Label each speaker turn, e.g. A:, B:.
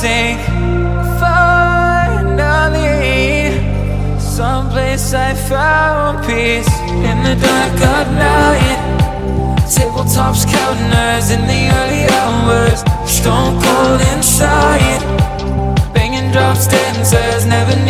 A: sing Finally Someplace I found peace. In the dark of night Tabletops counting hours in the early hours. Stone cold inside Banging drops dancers Never needing